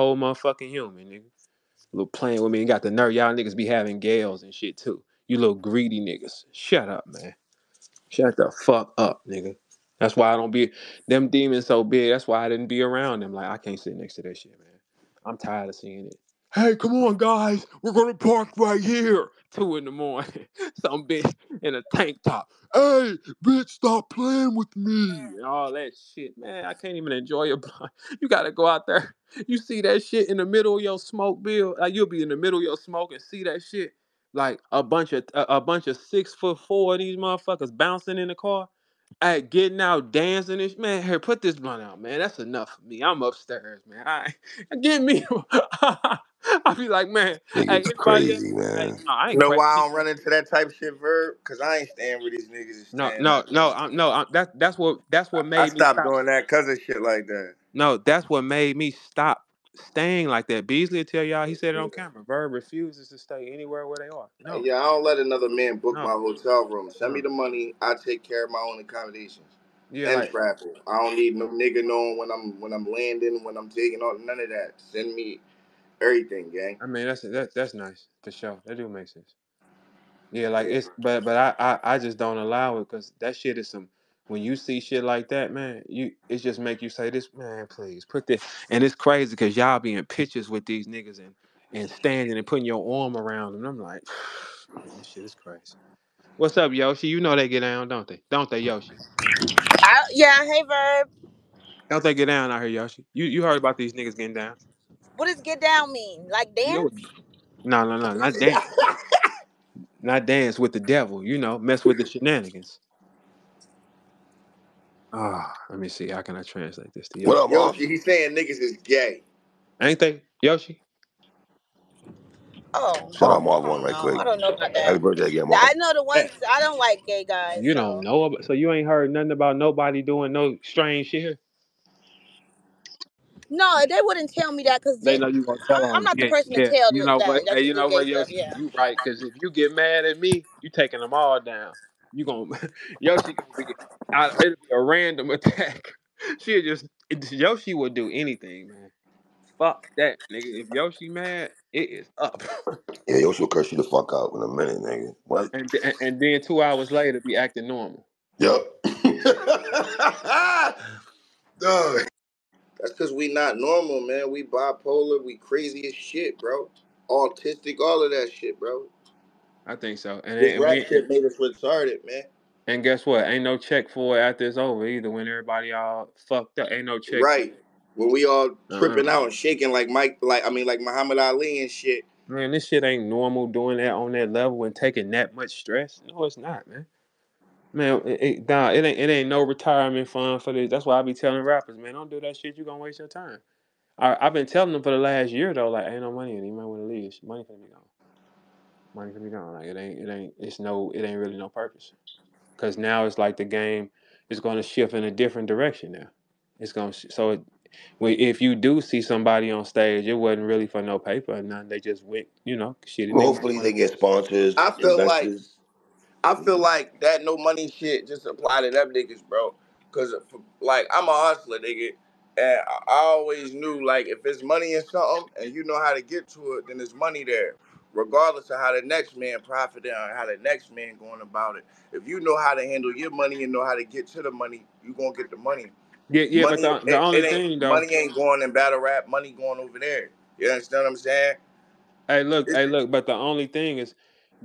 whole motherfucking human, nigga. Little playing with me and got the nerve. Y'all niggas be having gals and shit too. You little greedy niggas. Shut up, man. Shut the fuck up, nigga. That's why I don't be them demons so big. That's why I didn't be around them. Like I can't sit next to that shit, man. I'm tired of seeing it. Hey, come on, guys. We're gonna park right here. Two in the morning. Some bitch in a tank top. Hey, bitch, stop playing with me. And all that shit, man. I can't even enjoy a blunt. You gotta go out there. You see that shit in the middle of your smoke bill. Like you'll be in the middle of your smoke and see that shit. Like a bunch of a, a bunch of six foot four of these motherfuckers bouncing in the car. Hey, getting out dancing and sh- man, here, put this blunt out, man. That's enough for me. I'm upstairs, man. I get me. I be like, man, hey, Niggas anybody else? crazy, Hey, man. no, I You ain't know crazy. why I don't run into that type of shit, Verb? Cause I ain't staying with these niggas No, no, no, I'm, no. I'm, that that's what that's what I made me stop. doing that cause of shit like that. No, that's what made me stop staying like that. Beasley will tell y'all. He said it on camera. Verb refuses to stay anywhere where they are. No, Yeah, I don't let another man book no, my hotel room. Send me the money. I take care of my own accommodations Yeah, and like travel. I don't need no nigga knowing when I'm when I'm landing, when I'm taking off. None of that. Send me everything, gang. I mean that's that, that's nice for sure. That do make sense. Yeah, like it's but but I I, I just don't allow it because that shit is some when you see shit like that, man, you it just make you say this, man, please put this and it's crazy because y'all be in pictures with these niggas and and standing and putting your arm around them. I'm like, man, this shit is crazy. What's up, Yoshi? You know they get down, don't they? Don't they, Yoshi? I, yeah, hey Verb. Don't they get down out here, Yoshi? You you heard about these niggas getting down? What does get down mean? Like You know what? dance? No, no, no, not dance, not dance with the devil. You know, mess with the shenanigans. Ah, let me see. How can I translate this to you? What Yoshi? up, Moss? Yoshi, he's saying niggas is gay. Ain't they, Yoshi? Oh, Shout out I Marv one right know. quick. I don't know about Happy that. birthday again, Marv. I know the ones I don't like gay guys. You don't know about, so you ain't heard nothing about nobody doing no strange shit here. No, they wouldn't tell me that because They know you gonna tell them. I'm them. not the Yeah, person to yeah. tell You th- know that what? that Hey, you you know what, stuff. Yoshi? Yeah. You right? Because if you get mad at me, you taking them all down. You gonna Yoshi gonna be I, it'll be a random attack. She'll just it- Yoshi will do anything, man. Fuck that, nigga. If Yoshi mad, it is up. Yeah, Yoshi will curse you the fuck out in a minute, nigga. What? And th- and then two hours later, be acting normal. Yep. Dog. That's cause we not normal, man. We bipolar. We crazy as shit, bro. Autistic, all of that shit, bro. I think so. And This and rap we shit made us retarded, man. And guess what? Ain't no check for it after it's over either. When everybody all fucked up, ain't no check. Right. When we all Uh-uh. tripping out and shaking like Mike, like I mean, like Muhammad Ali and shit. Man, this shit ain't normal doing that on that level and taking that much stress. No, it's not, man. Man, it, it, nah, it ain't it ain't no retirement fund for this. That's why I be telling rappers, man, don't do that shit. You gonna waste your time. I, I've been telling them for the last year though, like, ain't no money in it. You might want to leave. Money can be gone. Money can be gone. Like it ain't it ain't it's no it ain't really no purpose. Cause now it's like the game is gonna shift in a different direction now. It's gonna sh- so it, Well, if you do see somebody on stage, it wasn't really for no paper or nothing. They just went, you know, shit. And Well, they hopefully they get sponsors, I feel like investors. I feel like that no money shit just apply to them niggas, bro. Cause uh, like I'm a hustler, nigga, and I I always knew like if it's money in something and you know how to get to it, then there's money there, regardless of how the next man profiting or how the next man going about it. If you know how to handle your money and know how to get to the money, you gonna get the money. yeah, yeah. But Money, the the it, only it thing ain't though, money ain't going in battle rap. Money going over there. You understand what I'm saying? hey, look, It's, hey, look. But the only thing is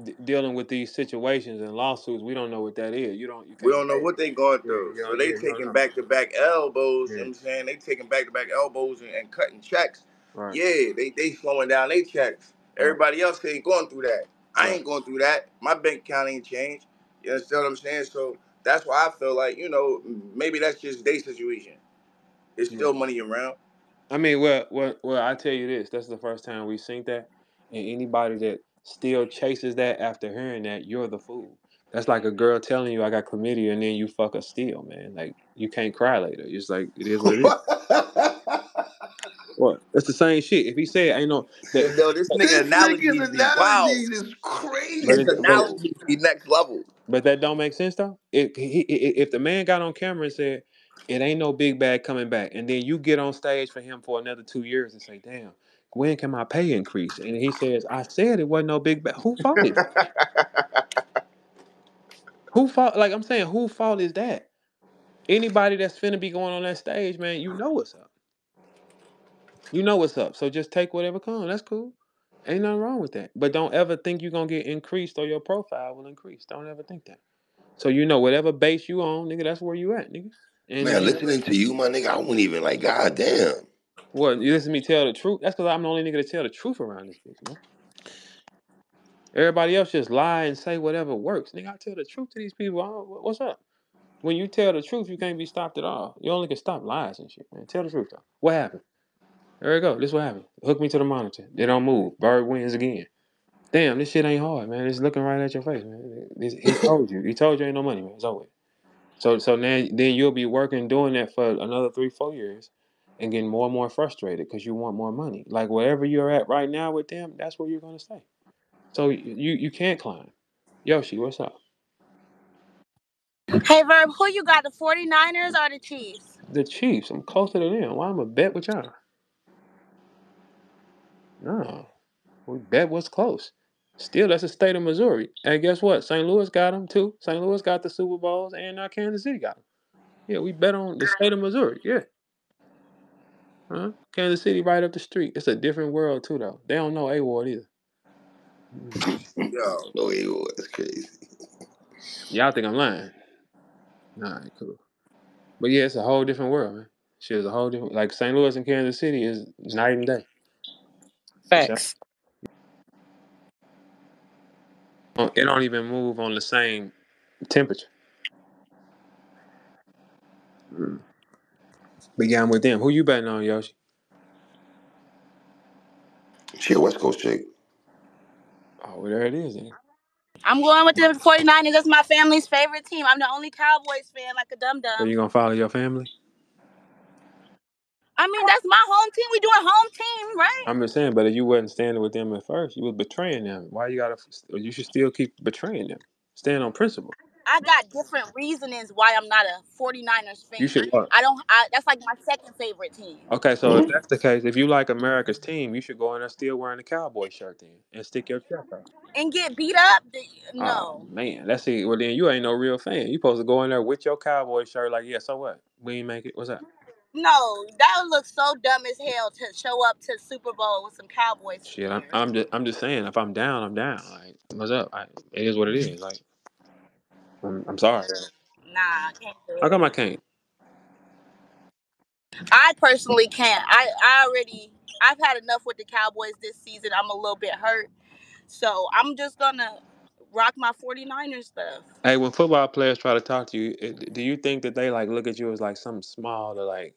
d- dealing with these situations and lawsuits. We don't know what that is. You don't, you We don't know what they going through. you So don't, they yeah, taking back to back elbows, you know what I'm saying? They taking back to back elbows and, and cutting checks. right, Yeah, they they slowing down they checks. right, Everybody else ain't going through that. I ain't going through that. My bank account ain't changed. You understand what I'm saying? So that's why I feel like, you know, maybe that's just their situation. There's Yeah. still money around. I mean, well, well, well. I tell you this. That's the first time we seen that, and anybody that still chases that after hearing that, you're the fool. That's like a girl telling you I got chlamydia, and then you fuck a steal, man. Like you can't cry later. It's like it is what it is. What? That's the same shit. If he said ain't no that, Yo, this nigga This nigga's analogies be wild. is crazy, but His it, but analogies be next level. but that don't make sense though. If he, if the man got on camera and said It ain't no big bag coming back. And then you get on stage for him for another two years and say, damn, when can my pay increase? And he says, I said it wasn't no big. Who fault is? Who fault? Like I'm saying, who fault is that? Anybody that's finna be going on that stage, man, you know what's up. You know what's up. So just take whatever comes. That's cool. Ain't nothing wrong with that. But don't ever think you're gonna get increased or your profile will increase. Don't ever think that. So you know whatever base you on, nigga, that's where you at, nigga. And, Man, listening to you, my nigga, I wouldn't even like, god damn. What you listen to me tell the truth. That's because I'm the only nigga to tell the truth around this bitch, man. Everybody else just lie and say whatever works. Nigga, I tell the truth to these people. What's up? When you tell the truth, you can't be stopped at all. You only can stop lies and shit, man. Tell the truth though. What happened? There we go. This what happened. Hook me to the monitor. They don't move. Verb wins again. Damn, this shit ain't hard, man. It's looking right at your face, man. He told you. He told you ain't no money, man. It's over. So so now then you'll be working doing that for another three, four years and getting more and more frustrated because you want more money. Like wherever you're at right now with them, that's where you're gonna stay. So you you can't climb. Yoshi, what's up? Hey Verb, who you got? The 49ers or the Chiefs? The Chiefs. I'm closer to them. Why I'm a bet with y'all? No. We bet what's close. Still, that's the state of Missouri. And guess what? St. Louis got them too. St. Louis got the Super Bowls, and now Kansas City got them. Yeah, we bet on the state of Missouri. Yeah. Huh? Kansas City right up the street. It's a different world too, though. They don't know A Ward either. Yo, No, it was crazy. Y'all think I'm lying? Nah, cool. But yeah, it's a whole different world, man. Shit is a whole different. Like St. Louis and Kansas City is night and day. For. Facts. Uh, It don't even move on the same temperature. Mm. But yeah, I'm with them. Who you betting on, Yoshi? She a West Coast chick. Oh, well, there it is. Then. I'm going with the 49ers. That's my family's favorite team. I'm the only Cowboys fan, like a dum So dum. you gonna follow your family? I mean, that's my home team. We doing home team, right? I'm just saying, but if you wasn't standing with them at first, you was betraying them. Why you gotta? You should still keep betraying them. Stand on principle. I got different reasonings why I'm not a 49ers fan. You should what? I don't. I, that's like my second favorite team. Okay, so if mm-hmm. that's the case, if you like America's team, you should go in there still wearing the cowboy shirt then, and stick your chest out. And get beat up? The- Oh No. man, that's it. Well then you ain't no real fan. You supposed to go in there with your cowboy shirt, like yeah. So what? We ain't make it. What's that? No, that would look so dumb as hell to show up to Super Bowl with some Cowboys Shit, I'm. I'm just I'm just saying. If I'm down, I'm down. Like what's up? I, it is what it is. Like I'm, I'm sorry. Nah, I can't do How it. come I can't? I personally can't. I, I already I've had enough with the Cowboys this season. I'm a little bit hurt. So I'm just gonna rock my 49ers stuff. Hey, when football players try to talk to you, it, do you think that they like look at you as like something small to like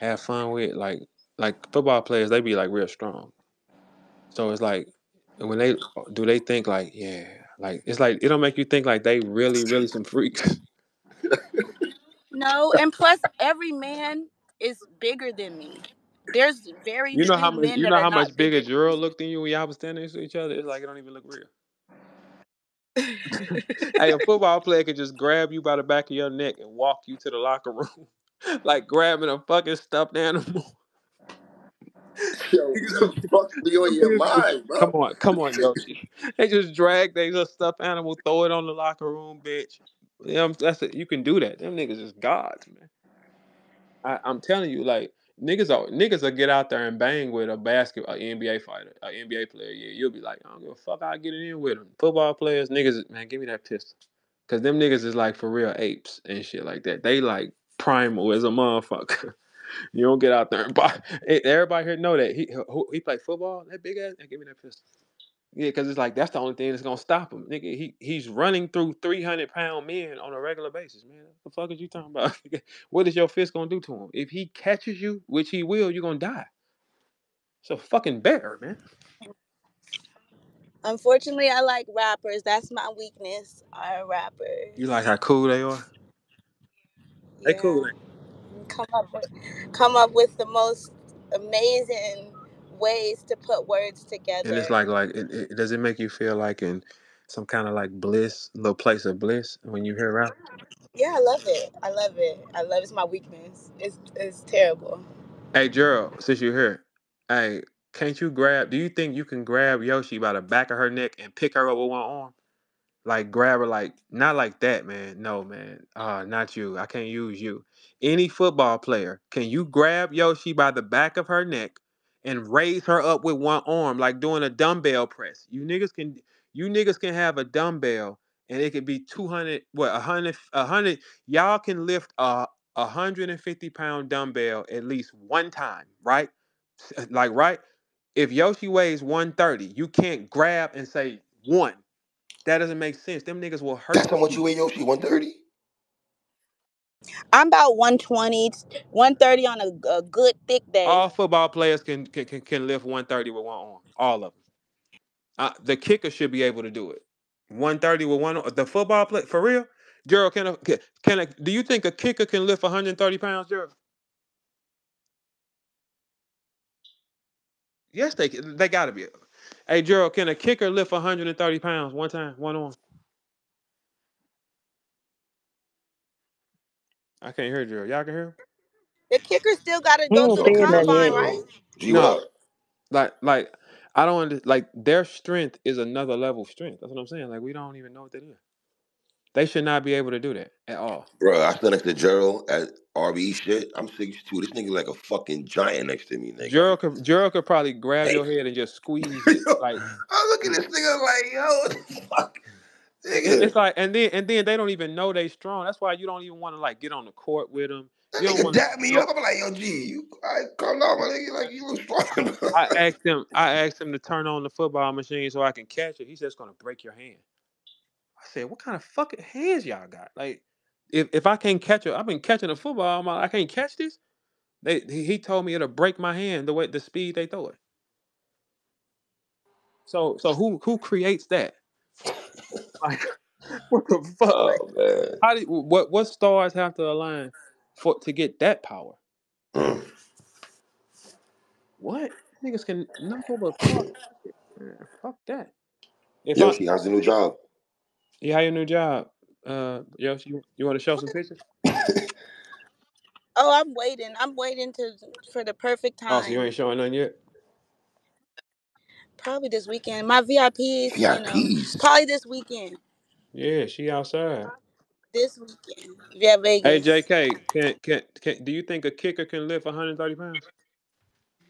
have fun with? Like like football players, they be like real strong. So it's like when they do they think like yeah, like it's like it don't make you think like they really really some freaks. No, and plus every man is bigger than me. There's very You know how much you know how much bigger bigger. Gerald looked than you when y'all was standing next to each other? It's like it don't even look real. Hey, a football player could just grab you by the back of your neck and walk you to the locker room, like grabbing a fucking stuffed animal. Yo, fuck be on your mind, bro? Come on, come on, Yoshi. They just drag they just stuffed animal, throw it on the locker room, bitch. Yeah, that's it. You can do that. Them niggas is gods, man. I, I'm telling you, like niggas are niggas will get out there and bang with a basketball, a NBA fighter, a NBA player. Yeah, you'll be like, I don't give a fuck. I get it in with them. Football players, niggas, man, give me that pistol, cause them niggas is like for real apes and shit like that. They like primal as a motherfucker. You don't get out there and buy. Everybody here know that he who- he play football. That big ass, man, give me that pistol. Yeah, cause it's like that's the only thing that's gonna stop him, nigga. He he's running through three hundred pound men on a regular basis, man. What the fuck is you talking about? what is your fist gonna do to him? If he catches you, which he will, you're gonna die. It's a fucking bear, man. Unfortunately, I like rappers. That's my weakness. Are rappers. You like how cool they are? They cool. ain't Come up with come up with the most amazing ways to put words they? And together. it's like like it, it, does it make you feel like in some kind of like bliss, little place of bliss when you hear rap? Yeah, I love it. I love it. I love it's my weakness. It's it's terrible. Hey Gerald, since you're here, hey, can't you grab? Do you think you can grab Yoshi by the back of her neck and pick her up with one arm? Like grab her like not like that, man. No, man. Uh, not you. I can't use you. Any football player, can you grab Yoshi by the back of her neck and raise her up with one arm, like doing a dumbbell press? You niggas can you niggas can have a dumbbell and it could be 200, what, 100, 100. Y'all can lift a 150 pound dumbbell at least one time, right? Like, right? If Yoshi weighs 130, you can't grab and say one. That doesn't make sense. Them niggas will hurt That's how much you. you weigh, Yoshi? 130? I'm about 120, 130 on a, a good thick day. All football players can can, can, can lift 130 with one arm. All of them. Uh, the kicker should be able to do it. 130 with one arm. The football play for real. Gerald, can a, can can a, do you think a kicker can lift 130 pounds, Gerald? Yes, they can- they got to be. Hey, Gerald, can a kicker lift 130 pounds one time, one arm? I can't hear Gerald. Y'all can hear him? The kicker still got to go ain't through the combine, right? No, like like I don't under, like their strength is another level of strength. That's what I'm saying. Like we don't even know what that is. They should not be able to do that at all. Bro, I stand next to Gerald at RB shit. I'm 6'2". This nigga like a fucking giant next to me, nigga. Gerald could, Gerald could probably grab Hey. your head and just squeeze it. Like I look at this nigga like, yo, what the fuck? Nigga, it's like, and then and then they don't even know they strong. That's why you don't even want to like get on the court with them. that You don't nigga want. dap me up. I'm like, yo, G, you right, calm down, my nigga. Like, you look strong. I asked him. I asked him to turn on the football machine so I can catch it. He said it's gonna break your hand. I said, what kind of fucking hands y'all got? Like, if if I can't catch it, I've been catching a football. I'm like, I can't catch this. They he told me it'll break my hand the way the speed they throw it. So so who who creates that? Like what the fuck? Oh, man. how do what what stars have to align for to get that power? Mm. What niggas can knock over? Man, fuck that. If I Yoshi, how's the new job? Yeah, how your new job? Uh, yo, you you want to show some pictures? Oh, I'm waiting. I'm waiting to for the perfect time. Oh, so you ain't showing none yet? Probably this weekend. My VIPs, you know, VIPs. probably this weekend. Yeah, she outside. This weekend. Yeah, Vegas. Hey, JK, can can can? Do you think a kicker can lift 130 pounds?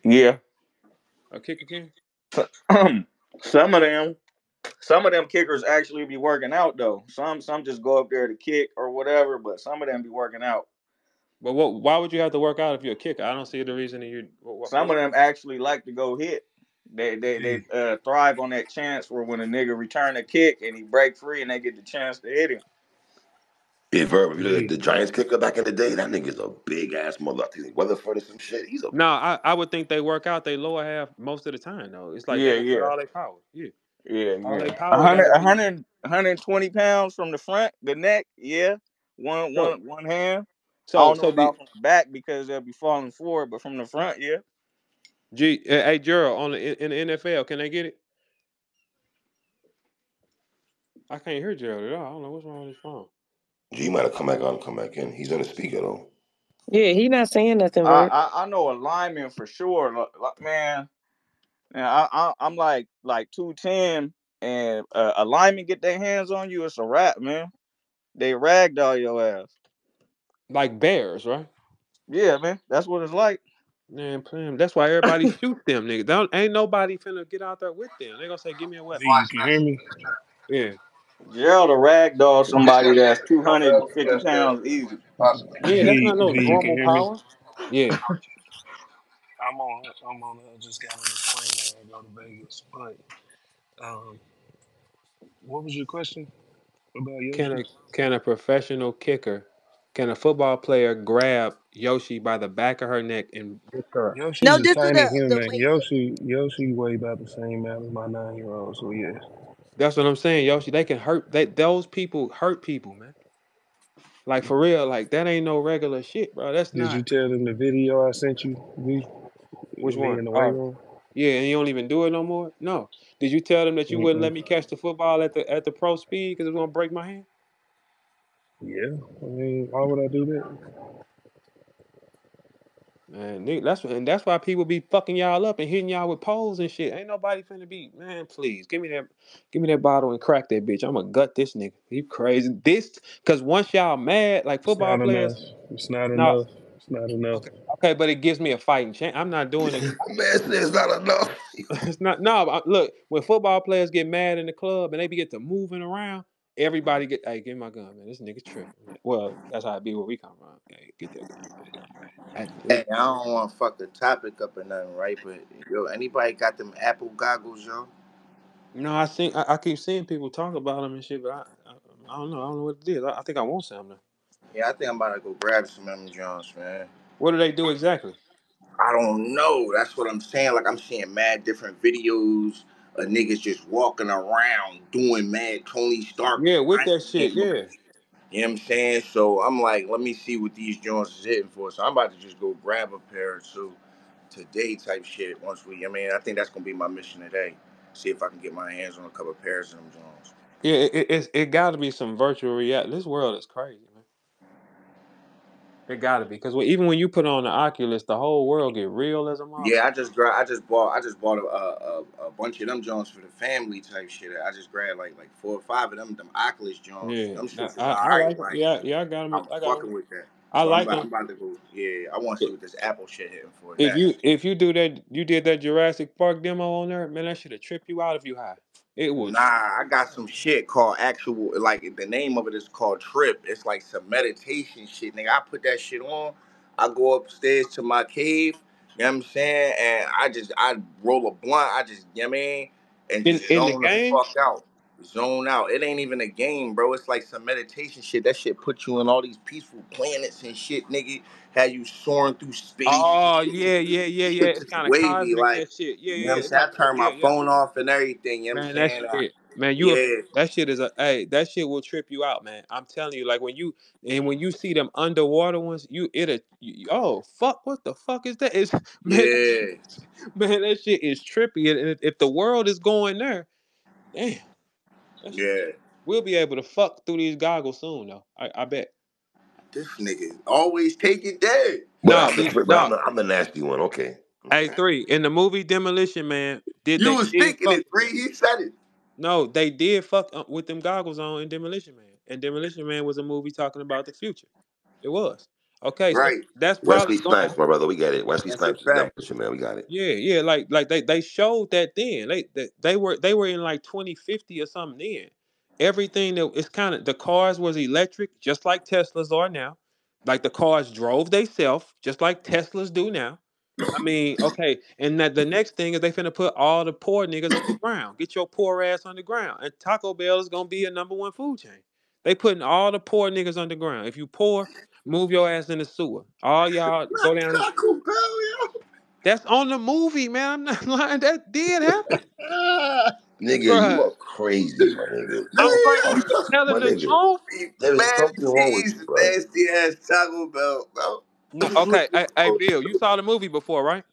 Yeah. A kicker can? some of them some of them kickers actually be working out though. Some some just go up there to kick or whatever, but some of them be working out. But what? Why would you have to work out if you're a kicker? I don't see the reason that you. What, what, Some of them actually like to go hit. They they they uh, thrive on that chance where when a nigga return a kick and he break free and they get the chance to hit him. Yeah, Verb, if you look at the Giants kicker back in the day, that nigga's a big ass mother. I think Weatherford or some shit. He's a No, I, I would think they work out they lower half most of the time though. It's like Yeah, they yeah. all their power. Yeah, Yeah, all yeah. 100, 100, 120 pounds from the front, the neck, yeah. One So- one one hand. I So don't know so the from the back because they'll be falling forward, but from the front, yeah. G, uh, hey Gerald on the in the NFL, can they get it? I can't hear Gerald at all. I don't know what's wrong with his phone. G might have come back on and come back in. He's on the speaker though. Yeah, he not saying nothing, I, I I know a lineman for sure. Like, like, man, man, I, I I'm like like two ten, and uh, a lineman get their hands on you, it's a wrap, man. They ragdoll your ass. Like bears, right? Yeah, man, that's what it's like. Man, Pam, that's why everybody shoot them niggas. Don't, ain't nobody finna get out there with them. They gonna say, "Give me a weapon." Z, you can hear me? Yeah, Gerald a ragdoll somebody that's two hundred and fifty pounds easy. yeah, that's not no Z, you can normal hear me? power. Yeah, I'm on. I'm on. I just got on the plane and I go to Vegas. But um, what was your question about can a can a professional kicker, can a football player grab Yoshi by the back of her neck and lift her? Yoshi's No, a this is tiny the the human. weight. Yoshi, Yoshi weigh about the same amount as my nine year old. So yes. That's what I'm saying, Yoshi. They can hurt. They those people hurt people, man. Like for real, like that ain't no regular shit, bro. That's Did not. you tell them the video I sent you? V? Which one? in the weight Oh, room. Yeah, and you don't even do it no more. No. Did you tell them that you mm-hmm. wouldn't let me catch the football at the at the pro speed because it was gonna break my hand? Yeah, I mean, why would I do that? Man, nigga, that's and that's why people be fucking y'all up and hitting y'all with poles and shit. Ain't nobody finna be, man. Please give me that, give me that bottle and crack that bitch. I'ma gut this nigga. He crazy. This, cause once y'all mad, like It's football enough. players, It's not no, enough. It's not enough. okay, okay, but it gives me a fighting chance. I'm not doing it. Man said it's not enough. It's not. No, I- look, when football players get mad in the club and they be get to moving around, everybody get, hey, give me my gun, man. This nigga tripping. Well, that's how it be where we come from. Hey, get that gun. Hey, Hey, I don't want to fuck the topic up or nothing, right? But yo, anybody got them Apple goggles, yo? No, I think I, I keep seeing people talk about them and shit, but I, I, I don't know. I don't know what it is. I, I think I want some. Though. Yeah, I think I'm about to go grab some of them Jones, man. What do they do exactly? I don't know. That's what I'm saying. Like I'm seeing mad different videos of niggas just walking around doing mad Tony Stark Yeah, with that shit. Yeah, You know what I'm saying? So I'm like, let me see what these joints is hitting for. So I'm about to just go grab a pair or two today type shit. Once we, I mean, I think that's gonna be my mission today. See if I can get my hands on a couple pairs of them joints. yeah. It it, it's- it got to be some virtual reality. This world is crazy. It got to be because even when you put on the Oculus, the whole world get real as a mom. Yeah, I just gra- I just bought I just bought a, a, a, bunch of them Jones for the family type shit. I just grabbed like like four or five of them them Oculus Jones. Yeah, Them I, I, I like. Like Yeah, yeah. I got them. I'm I got them. fucking with that. I So I'm like about, I'm about to go. Yeah, I want to see what this Apple shit hitting for If next. you if you do that, you did that Jurassic Park demo on there, man. That should have tripped you out if you high. It will. Nah, I got some shit called actual, like the name of it is called Trip. It's like some meditation shit, nigga. I put that shit on. I go upstairs to my cave, you know what I'm saying? And I just, I roll a blunt, I just, you know what I mean? And In just in the zone the game, fuck out. Zone out. It ain't even a game, bro. It's like some meditation shit. That shit put you in all these peaceful planets and shit, nigga. Had you soaring through space Oh yeah, yeah, yeah, yeah. It's kind of wavy, like, that shit. Yeah, you know yeah, what yeah. I'm saying? I turn my yeah. phone off and everything, you know what I'm Man, that saying? I, shit, man, you yeah. that shit is a hey, that shit will trip you out, man. I'm telling you, like when you and when you see them underwater ones, you it a oh fuck, what the fuck is that? It's man, that Yeah, shit, man, that shit is trippy. And if, the world is going there, damn, that yeah. we'll be able to fuck through these goggles soon, though. I, I bet. This nigga always take it dead. But No, I'm the the, but I'm no. the, I'm the nasty one. Okay. Hey, three in the movie Demolition Man, did You they was did thinking fuck? it, three. He said it. No, they did fuck up with them goggles on in Demolition Man. And Demolition Man was a movie talking about the future. It was. Okay, so Right. that's Wesley probably going Snipes, my brother, we got it. Wesley That's a Snipes is fact. demolition man. We got it. yeah, yeah, like like they, they showed that then. They, they they were they were in like 2050 or something then. Everything that it's kind of the cars was electric, just like Teslas are now. Like the cars drove themselves, just like Teslas do now. I mean, okay, and that the next thing is they finna put all the poor niggas underground. Get your poor ass underground. And Taco Bell is gonna be a number one food chain. They putting all the poor niggas underground. If you poor, move your ass in the sewer. All y'all go down. Taco Bell, yo. That's on the movie, man. I'm not lying. That did happen, Nigga, you are crazy, my nigga. Oh, you I'm are crazy. hey, fucking, You telling my the nigga. truth? There is something wrong with you, bro. nasty ass Taco Bell, bro. No. Okay. Hey, hey, Bill, you saw the movie before, right?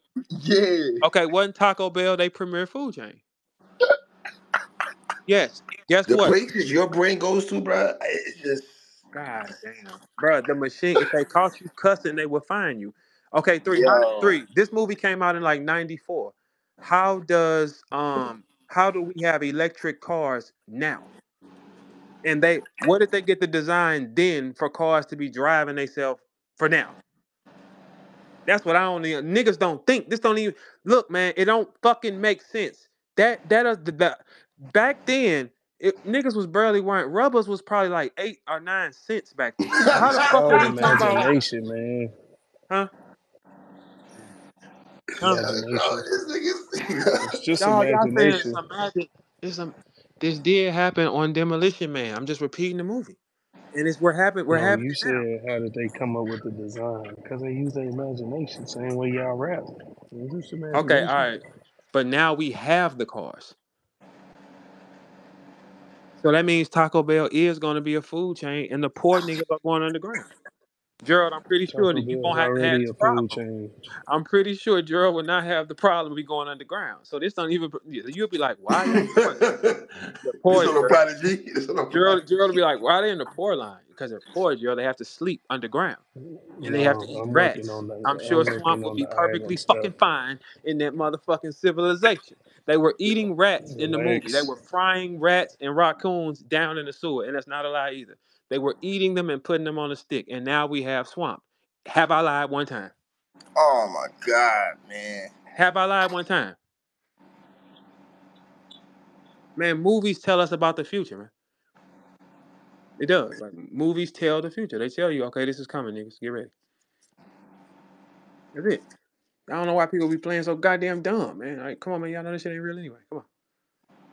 yeah, Okay. Wasn't Taco Bell they premier food chain? Yes. Guess The what? places your brain goes to, bro, it's just God damn, bro. The machine. If they caught you cussing, they would fine you. Okay, three. Yo, three? This movie came out in like '94. How does um? How do we have electric cars now? And they, where did they get the design then for cars to be driving themselves for now? That's what I don't even. Niggas don't think. This don't even look, man. It don't fucking make sense. That that is the, the back then. It, niggas was barely wearing rubbers was probably like eight or nine cents back then. How the fuck are called we talking about imagination, man. huh? Huh? yeah, Imagination. this It's just Y'all, y'all saying it's imagination. some magic. It's some. This did happen on Demolition Man. I'm just repeating the movie, and it's what happened. having we're No, having you it now. said how did they come up with the design? Because they use their imagination. Same way y'all rap. Okay, all right. but now we have the cars. So that means Taco Bell is going to be a food chain, and the poor niggas are going underground. Gerald, I'm pretty sure Taco that you won't have to have this a problem. chain. I'm pretty sure Gerald will not have the problem of be going underground. So this don't even. You'll be like, why y'all doing this? The poor on Gerald. prodigy. Gerald. Gerald will be like, why are they in the poor line? because they're poor, Joe. They have to sleep underground and they have to eat I'm rats. I'm sure I'm Swamp will be perfectly fucking fine in that motherfucking civilization. They were eating rats in the movie. They were frying rats and raccoons down in the sewer, and that's not a lie either. They were eating them and putting them on a stick, and now we have Swamp. Have I lied one time? Oh my god, man. Have I lied one time? Man, movies tell us about the future, man. It does. Like movies tell the future. They tell you, okay, this is coming, niggas. Get ready. That's it. I don't know why people be playing so goddamn dumb, man. Like, come on, man. Y'all know this shit ain't real anyway. Come on.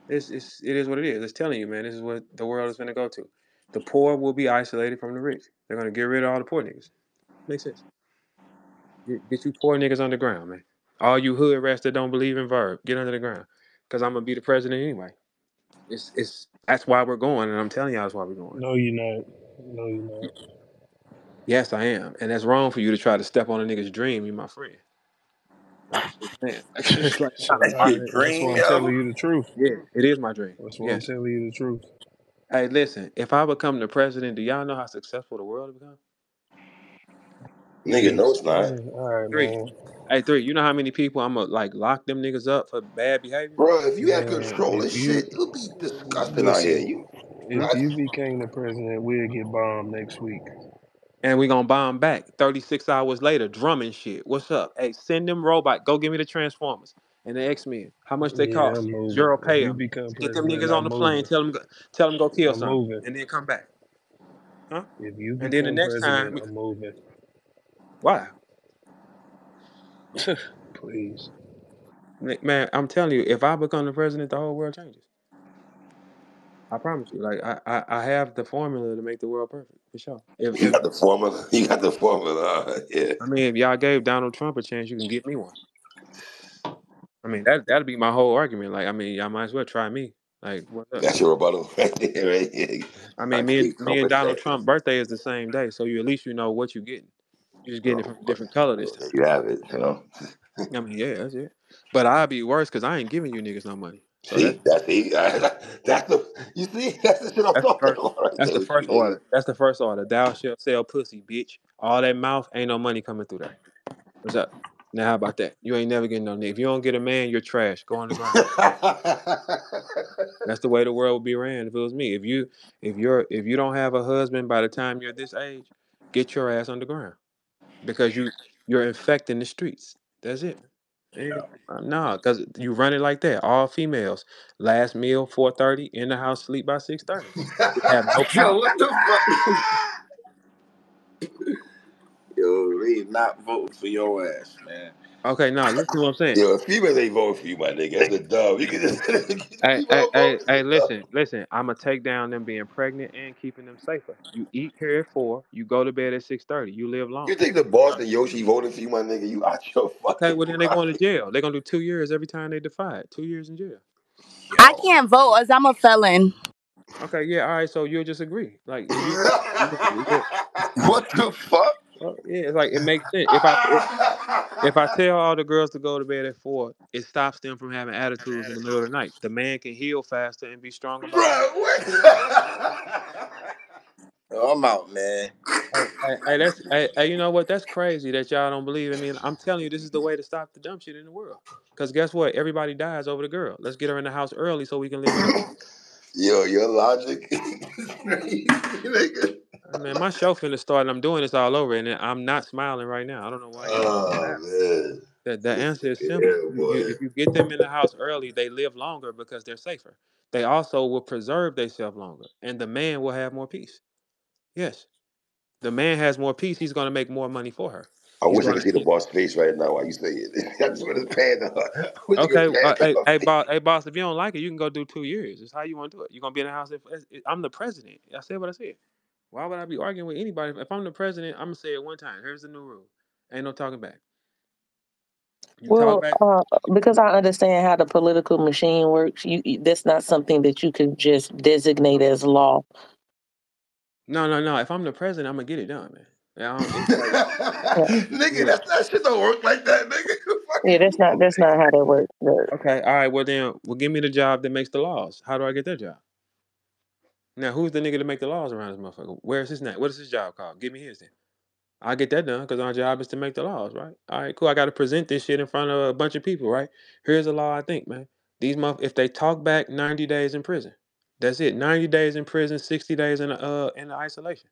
It's it's it is what it is. It's telling you, man. This is what the world is gonna go to. The poor will be isolated from the rich. They're gonna get rid of all the poor niggas. Makes sense. Get, get you poor niggas underground, man. All you hood rats that don't believe in verb, get under the ground. Cause I'm gonna be the president anyway. It's it's that's why we're going, and I'm telling y'all that's why we're going. No, you're not. No, you're not. Yes, I am, and that's wrong for you to try to step on a nigga's dream. You my friend. Like, I'm just saying. It's like So That's I, your I, that's dream, why I'm telling you the truth. yeah, it is my dream. That's why I'm telling you the truth. Hey, listen. If I become the president, do y'all know how successful the world will become? Nigga, no, it's not. Man, all right, Three. man. Hey, three. You know how many people I'm gonna like lock them niggas up for bad behavior? Bro, if you had control of if you shit, it would be disgusting out here. You, if you became the president, we'll get bombed next week. And we gonna bomb back 36 hours later, drumming shit. What's up? Hey, send them robot. Go give me the Transformers and the X Men. How much they Yeah, cost? I'm. Zero pay them. Get them niggas on I'm the plane. moving. Tell them, tell them go kill I'm something, moving. and then come back. Huh? If you And then the next time, we, I'm moving. why? Please. Man, I'm telling you, if I become the president, the whole world changes. I promise you. Like I, I, I have the formula to make the world perfect for sure. If, you if got the formula. You got the formula. Yeah. I mean, if y'all gave Donald Trump a chance, you can get me one. I mean, that that'd be my whole argument. Like, I mean, y'all might as well try me. Like, what's up? That's your rebuttal right there, right there. I I mean, me and me and Donald. Trump birthday is the same day, so you at least you know what you're getting. You're just getting it Oh, from a different color this time. you have it. You know. I mean, yeah, that's it. But I'd be worse because I ain't giving you niggas no money. So See, that's that's the that's the you see that's the shit I'm that's talking first about right that's there the first order. That's the first order. Thou shalt sell pussy, bitch. All that mouth ain't no money coming through there. What's up? Now how about that? You ain't never getting no nigga. If you don't get a man, you're trash. Go on the ground. That's the way the world would be ran if it was me. If you if you're if you don't have a husband by the time you're this age, get your ass underground because you you're infecting the streets. That's it. Yeah. Nah, cause you run it like that. All females. Last meal four thirty. In the house, sleep by six thirty. Have no Yo, what the fuck? Yo, we not voting for your ass, man. Okay, now listen to what I'm saying. Yo, if females ain't voting for you, my nigga, that's a dub. You can just Hey, keep hey, hey, hey, a dub. listen, listen. I'm gonna take down them being pregnant and keeping them safer. You eat here at four. You go to bed at six thirty. You live long. You think the Boston Yoshi voting for you, my nigga? You out your Okay, fucking well then they going to jail. They're gonna do two years every time they defy it. Two years in jail. I Yo. can't vote as I'm a felon. Okay, yeah, all right. So you'll just agree. Like if you, you, you What the fuck? Yeah, it's like it makes sense. If I if, if I tell all the girls to go to bed at four, it stops them from having attitudes in the middle of the night. The man can heal faster and be stronger Bro, what? Oh, I'm out, man. Hey, hey, hey, that's hey, hey, you know what? That's crazy that y'all don't believe. I mean, I'm telling you, this is the way to stop the dumb shit in the world. Because guess what? Everybody dies over the girl. Let's get her in the house early so we can live in the home. Yo, your logic is crazy, nigga. Man, my show finna start and I'm doing this all over and I'm not smiling right now. I don't know why Oh man. The, the answer is simple. You, you, if you get them in the house early, they live longer because they're safer. They also will preserve themselves longer, and the man will have more peace. Yes, the man has more peace. He's going to make more money for her. I He's wish I could see the boss face right now while you say it. I just want to pan the I wish you Okay, uh, hey, hey, boss, hey, boss. If you don't like it, you can go do two years. It's how you want to do it. You're gonna be in the house. If, if- I'm the president. I said what I said. Why would I be arguing with anybody? If I'm the president, I'm gonna say it one time. Here's the new rule. Ain't no talking back. You talk Well, back. uh, because I understand how the political machine works, you you- that's not something that you can just designate as law. No, no, no. If I'm the president, I'm gonna get it done, man. I like, Yeah, nigga, yeah. that, that shit don't work like that, nigga. yeah, that's not that's not how that works. But Okay, all right. Well then, well, give me the job that makes the laws. How do I get that job? Now, who's the nigga to make the laws around this motherfucker? Where's his name? What is his job called? Give me his then. I'll get that done because our job is to make the laws, right? All right, cool. I got to present this shit in front of a bunch of people, right? Here's a law I think, man. These month if they talk back, 90 days in prison. That's it. 90 days in prison, 60 days in uh in isolation.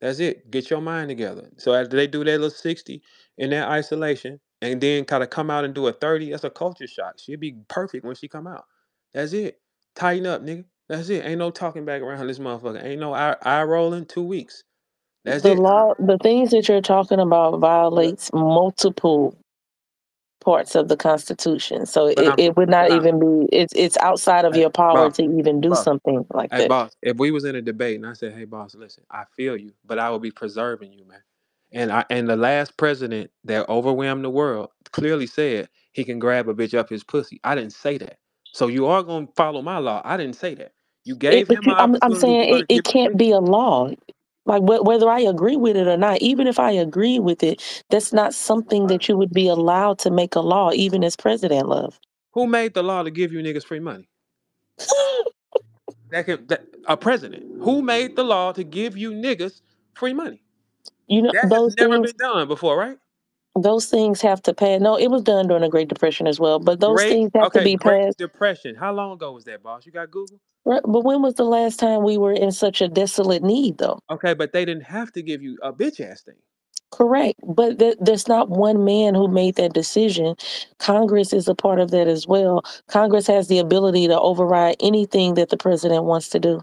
That's it. Get your mind together. So after they do their little 60 in that isolation and then kind of come out and do a 30, that's a culture shock. She'll be perfect when she come out. That's it. Tighten up, nigga. That's it. Ain't no talking back around this motherfucker. Ain't no eye, eye rolling two weeks. That's The it. law, the things that you're talking about violates multiple parts of the Constitution. So it, it would not even be it's it's outside of hey, your power boss, to even do boss. something like Hey that. boss, if we was in a debate and I said, "Hey boss, listen, I feel you, but I will be preserving you, man." And I and the last president that overwhelmed the world clearly said he can grab a bitch up his pussy. I didn't say that. So you are going to follow my law. I didn't say that. You gave but him I'm I'm saying it, it it can't be a law. Like wh- whether I agree with it or not, even if I agree with it, that's not something that you would be allowed to make a law, even as president, love. Who made the law to give you niggas free money? That can that, a president. Who made the law to give you niggas free money? you know, That those never things been done before, right? those things have to pass. No, it was done during the Great Depression as well, but those Great. things have to be Great passed. Depression. How long ago was that, boss? You got Google? Right, But when was the last time we were in such a desolate need, though? Okay, but they didn't have to give you a bitch ass thing. Correct. But th- there's not one man who made that decision. Congress is a part of that as well. Congress has the ability to override anything that the president wants to do.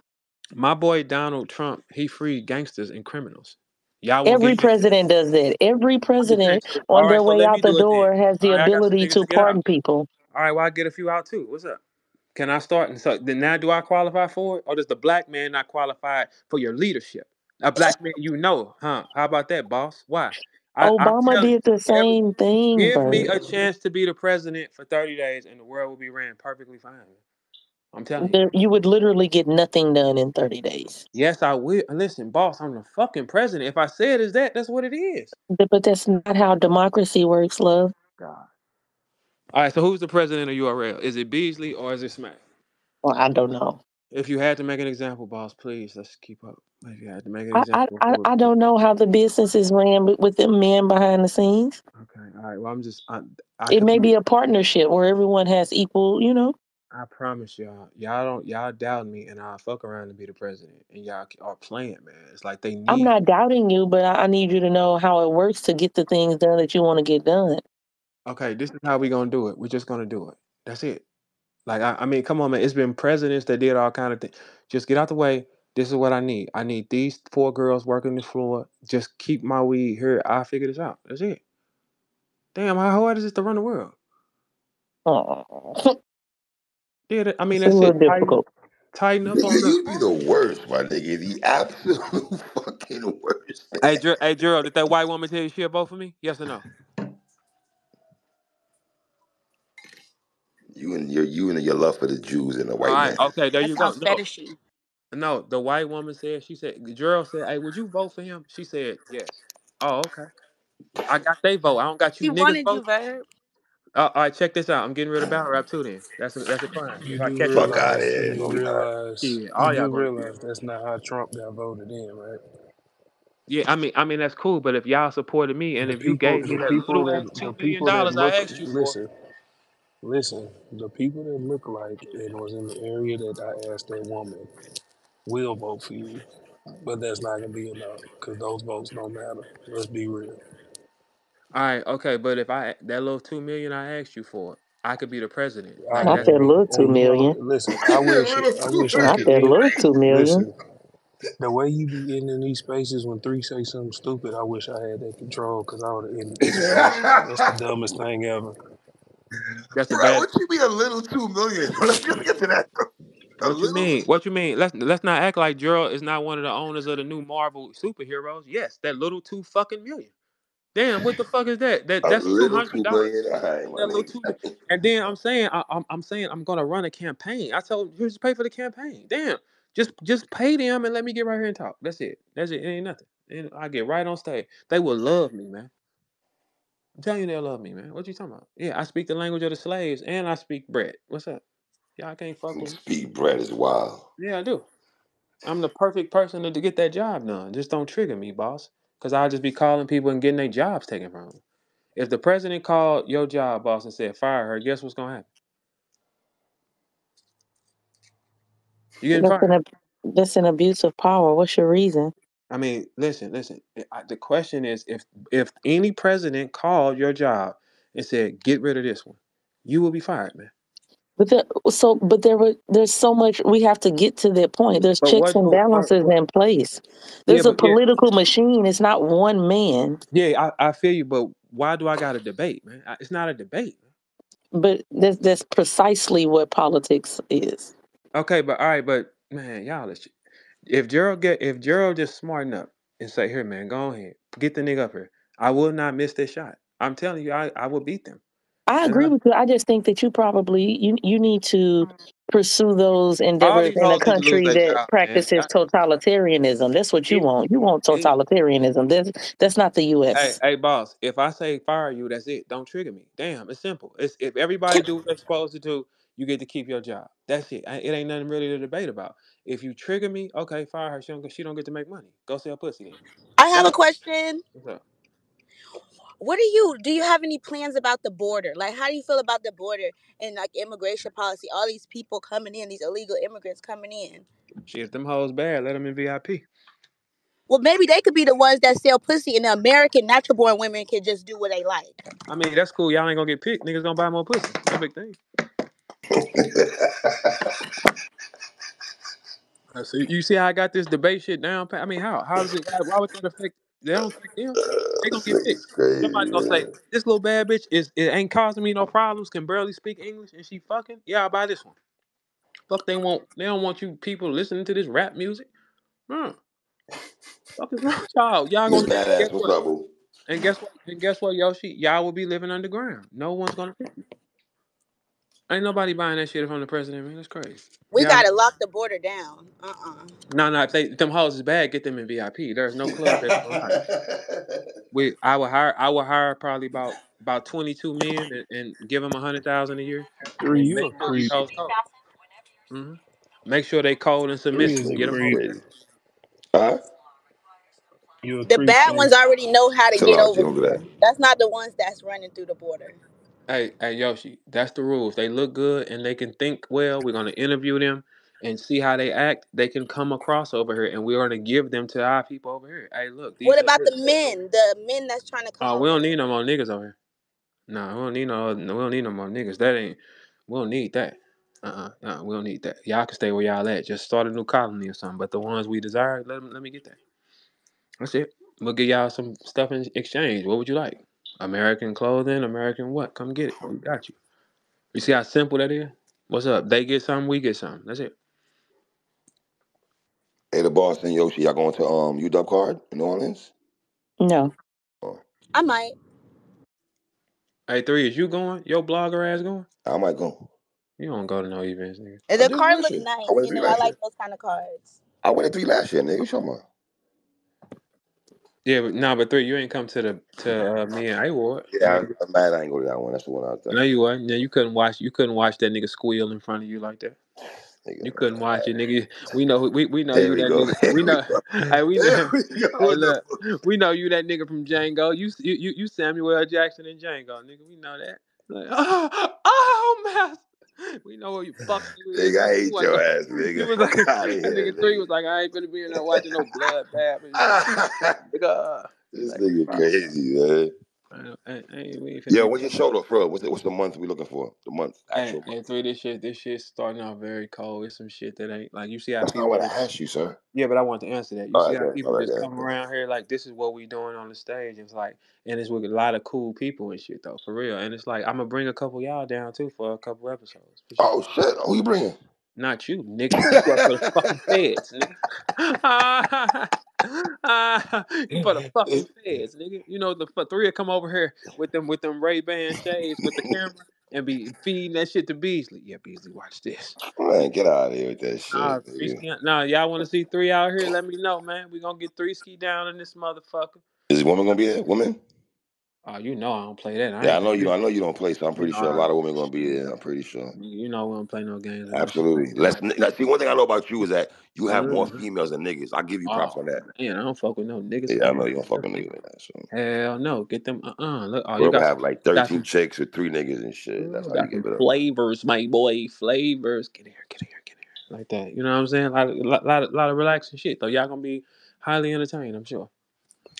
My boy Donald Trump, he freed gangsters and criminals. Y'all Every me a chance. president does that. Every I'm just saying. president on right, their so way out the do it then. door has the All right, I got ability to get out. pardon people. All right, well I get a few out too. What's up? Can I start? And so then now, do I qualify for it, or does the black man not qualify for your leadership? A black man, you know, huh? How about that, boss? Why? I, oh, Obama did the same thing, give me a chance to be the president for 30 days, and the world will be ran perfectly fine. I'm telling you. You would literally get nothing done in 30 days. Yes, I will. Listen, boss, I'm the fucking president. If I say it is that, that's what it is. But but that's not how democracy works, love. God. All right, so who's the president of URL? Is it Beasley or is it Smack? Well, I don't know. If you had to make an example, boss, please let's keep up. If you had to make an I, I, example, I who I don't know how the business is ran with, them men behind the scenes. Okay, all right. Well, I'm just, I, I It may be. be a partnership where everyone has equal, you know. I promise y'all, y'all don't, y'all doubt me, and I'll fuck around and be the president, and y'all are playing, man. It's like they Need I'm not doubting you, but I, I need you to know how it works to get the things done that you want to get done. Okay, this is how we gonna do it. We're just gonna do it. That's it. Like I, I mean, come on, man. It's been presidents that did all kind of things. Just get out the way. This is what I need. I need these four girls working the floor. Just keep my weed here. I'll figure this out. That's it. Damn, how hard is it to run the world? Oh, Yeah, that- I mean it's a that's little it. Tighten, difficult. tighten up on Nigga, the. you be the worst, my nigga. The absolute fucking worst. Hey, Ger- hey, Gerald, did that white woman tell you she'll vote for me? Yes or no? You and your you and your love for the Jews and the white right. man. Okay, there That you go. sounds No, fetishy. no. The white woman said. She said. Gerald said, "Hey, would you vote for him?" She said, "Yes." Oh, okay. I got they vote. I don't got you She niggas wanted vote. you, Verb. Uh, all right, check this out. I'm getting rid of battle rap too. Then that's a, that's a crime. You I do catch Fuck out of that, realize, you here. do No, we not. realize, shit, you all y'all do going to jail. realize that's not how Trump got voted in, right? Yeah, I mean, I mean that's cool. But if y'all supported me and The if you gave me that people little that, ass the two million people that dollars I asked you for, listen, listen, the people that look like and was in the area that I asked that woman will vote for you, but that's not gonna be enough because those votes don't matter. Let's be real. all right, okay. But if I that little two million I asked you for, I could be the president. I Like Not that's that little two and you know, million. listen, I wish, I wish I Not could million that is little two million. Listen, the way you be ending in these spaces when three say something stupid, I wish I had that control because I would have ended the space. That's the dumbest thing ever. That's a Bro, bad. what you mean a little two million? Let's get to that. A What you mean? What you mean? Let's let's not act like Gerald is not one of the owners of the new Marvel superheroes. Yes, that little two fucking million. Damn, what the fuck is that? That A that's two hundred dollars. million. All right, my That little two. And then I'm saying I, I'm I'm saying I'm gonna run a campaign. I told you just pay for the campaign. Damn, just just pay them and let me get right here and talk. That's it. That's it. It ain't nothing. And I get right on stage. They will love me, man. I'm telling you, they'll love me, man. What you talking about? Yeah, I speak the language of the slaves and I speak bread. What's up? Y'all can't fuck with me. Speed bread is wild. Yeah, I do. I'm the perfect person to, to get that job done. Just don't trigger me, boss. Cause I'll just be calling people and getting their jobs taken from them. If the president called your job boss and said fire her, guess what's gonna happen? You getting That's fired. an ab- that's an abuse of power. What's your reason? I mean, listen, listen. Eh, I- The question is, if if any president called your job and said, "Get rid of this one," you will be fired, man. But the, uh, so, but there were there's so much we have to get to that point. There's But checks what and do? Balances in place. yeah, There's a but yeah, political machine. It's not one man. yeah. I, I feel you, but why do I got to debate, man? I- It's not a debate. But that's that's precisely what politics is. Okay, but all right, but man, y'all, is- if Gerald get if Gerald just smart enough and say, "Here, man, go ahead, get the nigga up here," I will not miss this shot. I'm telling you, I I will beat them. I agree with you. I just think that you probably you you need to pursue those endeavors in a hoes need to lose country that job, practices I, totalitarianism. That's what you want. You want totalitarianism. That's that's not the Hey, U.S. hey, boss. If I say fire you, that's it. Don't trigger me. Damn, it's simple. It's if everybody do what they're supposed to do, you get to keep your job. That's it. I- It ain't nothing really to debate about. If you trigger me, okay, fire her. She don't. She don't get to make money. Go sell pussy then. I have a question. what's up? What are you? Do you have any plans about the border? Like, how do you feel about the border and like immigration policy? All these people coming in, these illegal immigrants coming in. Shit, if them hoes bad, let them in VIP. Well, maybe they could be the ones that sell pussy, and the American natural born women can just do what they like. I mean, that's cool. Y'all ain't gonna get picked. Niggas gonna buy more pussy. No big thing. Uh, So you see how I got this debate shit down? pat? I mean, how? How does it? Why, why would that affect? They don't affect them. They gonna get nigga's crazy, Somebody gonna say man. this little bad bitch is it ain't causing me no problems. Can barely speak English and she fucking. Yeah, I'll buy this one. Fuck, they want. They don't want you people listening to this rap music. Hmm. Fuck is wrong with y'all? Y'all gonna get guess Badass, what's what? up, boo? And guess what? And guess what, Yoshi? Y'all will be living underground. No one's gonna. Ain't nobody buying that shit from the president, man. That's crazy. We Yeah. gotta lock the border down. Uh uh No, no. If they them hoes is bad, get them in VIP. There's no club that's allowed. We, I would hire. I would hire probably about about 22 men and, and give them a hundred thousand a year. Three, And you make a sure these creep. hoes cold. hmm Make sure they cold and Three submissive. is a Get them Nigga's over creep. Huh? You a The creep, bad three. ones already know how to Chill get out, over Don't do here. that. That's not the ones that's running through the border. Hey, hey, Yoshi, that's the rules. They look good and they can think well. We're gonna interview them and see how they act. They can come across over here, and we're gonna give them to our people over here. Hey, look, these What about the men? The men that's trying to come Oh, we over don't here. need no more niggas over here. Nah, we don't need no. We don't need no more niggas. That ain't. We don't need that. Uh, uh we don't need that. Y'all can stay where y'all at. Just start a new colony or something. But the ones we desire, let 'em- let me get that. That's it. We'll give y'all some stuff in exchange. What would you like? American clothing, American what? Come get it. We got you. You see how simple that is? What's up? They get something, we get something. That's it. Hey, the boss and Yoshi, y'all going to um UW card in New Orleans? No, Oh, I might. Hey, three, is you going? Your blogger ass going? I might go. You don't go to no events, nigga. I The card listen. look nice. I You know, I like those kind of cards. I went to three last year, nigga. Show me. Yeah, but nah, but three, you ain't come to the to uh, me and I Ward. Yeah, I'm, I'm mad I ain't go to that one. That's the one I was No, you wasn't. Yeah, you couldn't watch. You couldn't watch that nigga squeal in front of you like that. Nigga, You couldn't watch it, nigga. We know. We we know you that go. nigga. We know. Hey, we know. we go. Hey, look, we know you that nigga from Django. You you you, Samuel L. Jackson and Django, nigga. We know that. Like, oh, oh, master. We know who you fuck you is. Nigga, I hate your go- ass, nigga. was like here, nigga three nigga. was like, I ain't finna be in there watching no bloodbath and shit. Nigga, this like, nigga crazy, man. I, I, I ain't, we ain't finna Yo, be what's your show though, bro? What's the, what's the month we looking for? The month, actual hey, month. three. This shit, this shit starting off very cold. It's some shit that ain't like you see how That's not people what I just asked you, sir. yeah, but I want to answer that. You All see right, how then. people right, just then. come around here like this is what we doing on the stage. It's like, and it's with a lot of cool people and shit though, for real. And it's like I'm gonna bring a couple y'all down too for a couple episodes. For sure. Oh shit! Who you bringing? Not you, nigga. You for the fucking feds, nigga. Ah, you for the fucking feds, nigga. You know the for three will come over here with them with them Ray Ban shades with the camera and be feeding that shit to Beasley. Yeah, Beasley, watch this. Man, get out of here with that shit. Nah, three Nah, y'all want to see three out here? Let me know, man. We gonna get three ski down in this motherfucker. Is woman gonna be there? Woman? Oh, you know I don't play that. I Yeah, I know you. I know you don't play, so I'm You pretty know, sure a lot of women gonna be there. I'm pretty sure. You know we don't play no games Absolutely. Let's now, see one thing I know about you is that you have more Mhm. females than niggas. I give you props Oh on that. man, I don't fuck with no niggas. Yeah, I know you don't fuck with niggas like that. So hell no, get them. Uh uh Look, oh, you got have like Got 13 some. chicks with three niggas and shit. That's how you give it up. flavors, my boy. Flavors. Get in here. Get in here. Get in here. Like that. You know what I'm saying? A lot, of, lot, lot, of, lot of relaxing shit though. Y'all gonna be highly entertained. I'm sure.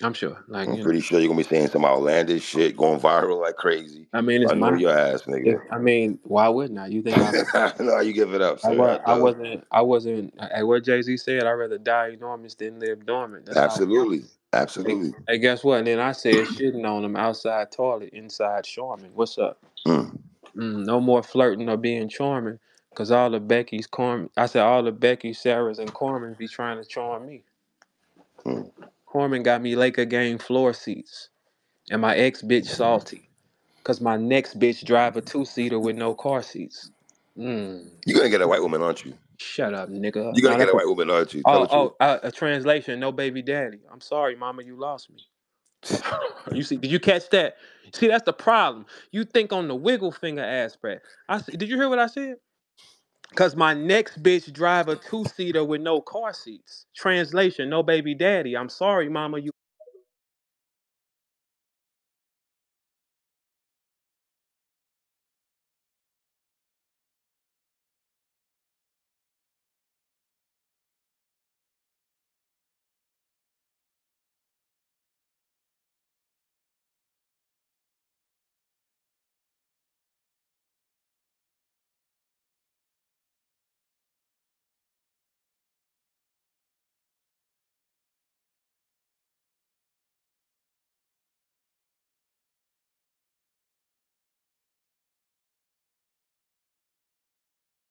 I'm sure. Like I'm you know. pretty sure you're gonna be saying some outlandish shit, going viral like crazy. I mean, it's I know my. your ass, nigga. I mean, why wouldn't I? You think I? How you give it up, I was, I, wasn't. I wasn't. At what Jay Z said, I'd rather die enormous than live dormant. That's. Absolutely. Absolutely. hey, guess what? And then I said shitting on him outside toilet, inside Charmin. What's up? Mm. Mm, no more flirting or being charming, cause all the Becky's, Corm. I said all the Becky, Sarahs, and Cormans be trying to charm me. Mm. Corman got me Laker game floor seats, and my ex bitch salty, cause my next bitch drive a two seater with no car seats. Mm, You're gonna get a white woman, aren't you? shut up, nigga. You're gonna No, get a white woman, aren't you? Tell oh oh uh, a translation. No baby daddy. I'm sorry, mama, you lost me. you see? Did you catch that? See, that's the problem. You think on the wiggle finger aspect. I s- did you hear what I said? Cause my next bitch drive a two seater with no car seats. Translation: No baby daddy. I'm sorry, mama. You